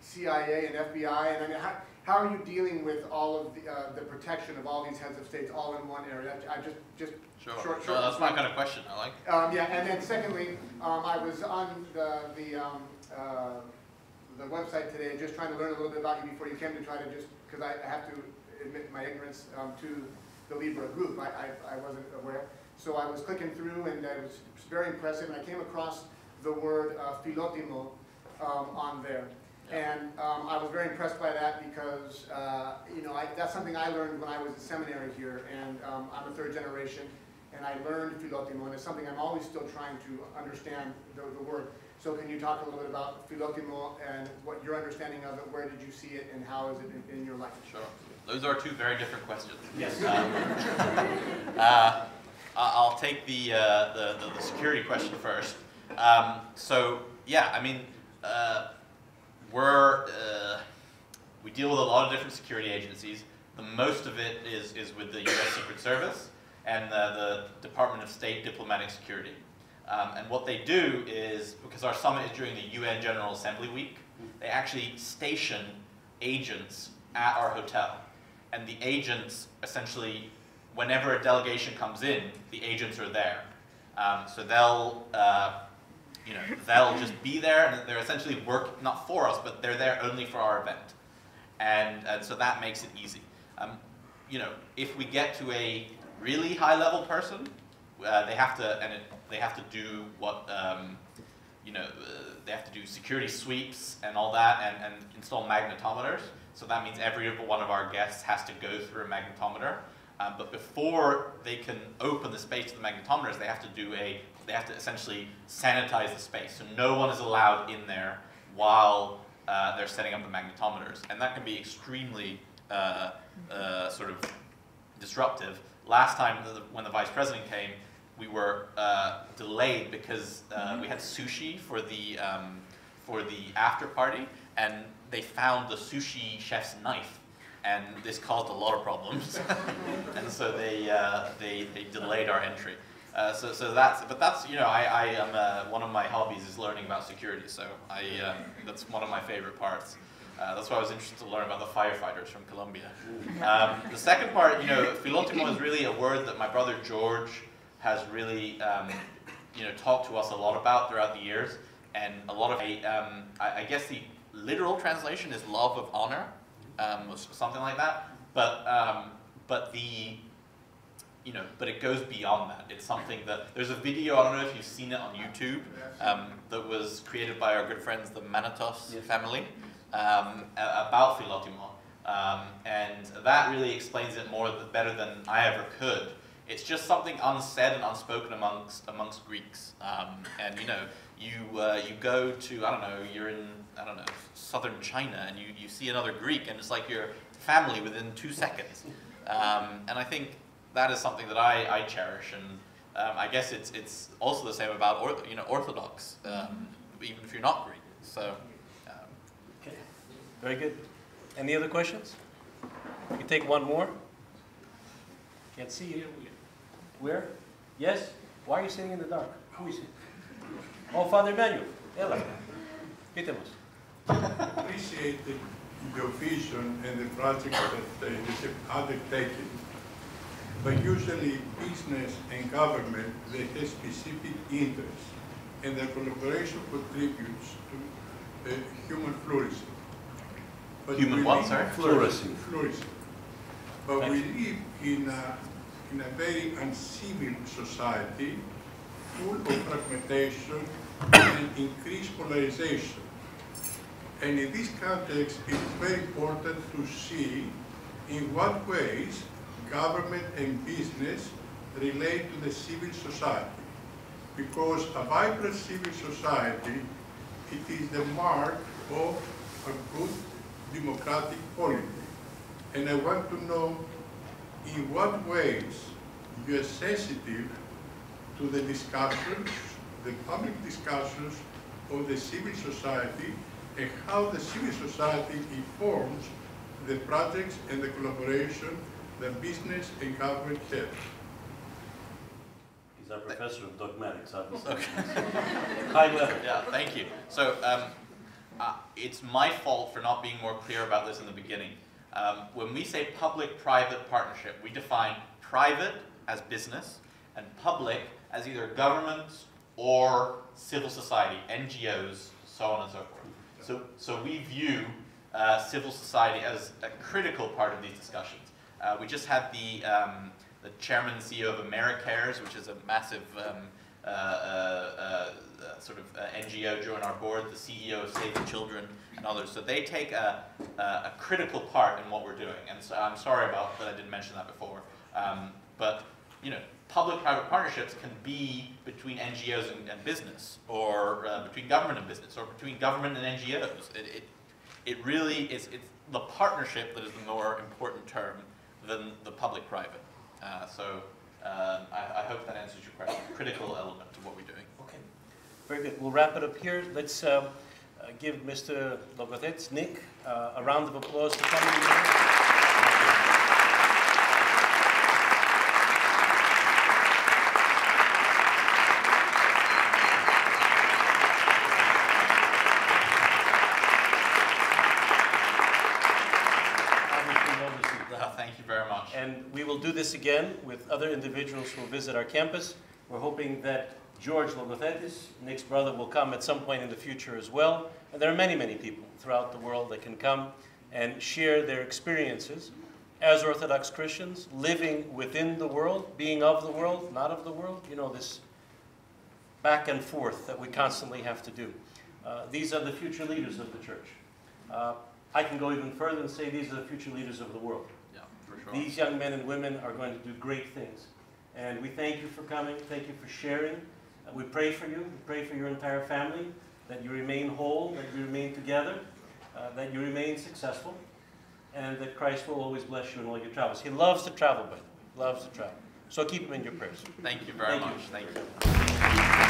CIA and FBI? And I mean, how, how are you dealing with all of the, uh, the protection of all these heads of states all in one area? I just, just Sure. Short- short and that's my kind of question. I like. um, yeah, and then secondly, um, I was on the, the, um, uh, the website today, just trying to learn a little bit about you before you came to try to just, because I I have to admit my ignorance, um, to the Libra group, I, I, I wasn't aware. So I was clicking through and it was very impressive, and I came across the word, uh, philotimo, um, on there. And, um, I was very impressed by that because, uh, you know, I, that's something I learned when I was at seminary here, and, um, I'm a third generation, and I learned philotimo, and it's something I'm always still trying to understand the, the word. So can you talk a little bit about philotimo and what your understanding of it, where did you see it, and how is it in, in your life? Sure. Those are two very different questions. Yes. Um, uh, I- I'll take the, uh, the, the, the security question first. Um, so, yeah, I mean, uh, we're, uh, we deal with a lot of different security agencies. The most of it is, is with the U.S. Secret Service and the, the Department of State Diplomatic Security. Um, and what they do is, because our summit is during the UN General Assembly Week, they actually station agents at our hotel. And the agents essentially, whenever a delegation comes in, the agents are there. Um, so they'll, uh, you know, they'll just be there, and they're essentially work not for us, but they're there only for our event, and and so that makes it easy. Um, you know, if we get to a really high level person, uh, they have to and it, they have to do what um, you know uh, they have to do security sweeps and all that, and, and install magnetometers. So that means every one of our guests has to go through a magnetometer. Um, but before they can open the space to the magnetometers, they have to do a, they have to essentially sanitize the space. So no one is allowed in there while uh, they're setting up the magnetometers. And that can be extremely uh, uh, sort of disruptive. Last time the, when the vice president came, we were uh, delayed because uh, we had sushi for the um, for the after party, and they found the sushi chef's knife, and this caused a lot of problems, (laughs) (laughs) and so they uh, they they delayed our entry. Uh, so, so that's, but that's, you know, I, I am, uh, one of my hobbies is learning about security, so I, uh, that's one of my favorite parts. Uh, that's why I was interested to learn about the firefighters from Colombia. Um, the second part, you know, philotimo is really a word that my brother George has really, um, you know, talked to us a lot about throughout the years, and a lot of, um, I, I guess the literal translation is love of honor, um, or something like that, but, um, but the you know, but it goes beyond that. It's something that there's a video. I don't know if you've seen it on YouTube um, that was created by our good friends, the Manatos Yes. family, um, about Philotimo, um, and that really explains it more better than I ever could. It's just something unsaid and unspoken amongst amongst Greeks, um, and you know, you uh, you go to I don't know, you're in I don't know southern China, and you you see another Greek, and it's like your family within two seconds. Um, and I think that is something that I, I cherish, and um, I guess it's it's also the same about you know Orthodox, um, even if you're not Greek. So um, very good. Any other questions? We can take one more. Can't see you. Where? Yes? Why are you sitting in the dark? Who is it? Oh, Father Emmanuel. Ella. Quítemos. appreciate the, your vision and the project that uh, you have undertaken. But usually business and government, they have specific interests and their collaboration contributes to uh, human flourishing. But Human we what, live- sorry? Flourishing. Flourishing. But Thank we you. live in a, in a very uncivil society, full of fragmentation and increased polarization. And in this context, it is very important to see in what ways government and business relate to the civil society. Because a vibrant civil society, it is the mark of a good democratic polity. And I want to know in what ways you are sensitive to the discussions, the public discussions of the civil society and how the civil society informs the projects and the collaboration that business and government have. He's a professor of dogmatics, obviously. okay. (laughs) High level. Yeah, thank you. So um, uh, it's my fault for not being more clear about this in the beginning. Um, when we say public-private partnership, we define private as business and public as either governments or civil society, NGOs, so on and so forth. So, so we view uh, civil society as a critical part of these discussions. Uh, we just had the, um, the chairman and CEO of AmeriCares, which is a massive um, uh, uh, uh, uh, sort of uh, NGO join our board, the CEO of Save the Children, and others. So they take a, a, a critical part in what we're doing. And so I'm sorry about that I didn't mention that before. Um, but you know, public-private partnerships can be between NGOs and, and business, or uh, between government and business, or between government and NGOs. It, it, it really is it's the partnership that is the more important term than the public-private. Uh, so um, I, I hope that answers your question. Critical element to what we're doing. Very good. We'll wrap it up here. Let's um, uh, give Mr. Logothetis, Nick, uh, a round of applause for coming. Obviously well received. Thank you very much. And we will do this again with other individuals who will visit our campus. We're hoping that George Logothetis, Nick's brother, will come at some point in the future as well. And there are many, many people throughout the world that can come and share their experiences as Orthodox Christians, living within the world, being of the world, not of the world. You know, this back and forth that we constantly have to do. Uh, these are the future leaders of the church. Uh, I can go even further and say these are the future leaders of the world. Yeah, for sure. These young men and women are going to do great things. And we thank you for coming. Thank you for sharing. We pray for you. We pray for your entire family, that you remain whole, that you remain together, uh, that you remain successful, and that Christ will always bless you in all your travels. He loves to travel, by the way. Loves to travel. So keep him in your prayers. Thank you very Thank you. much. Thank you.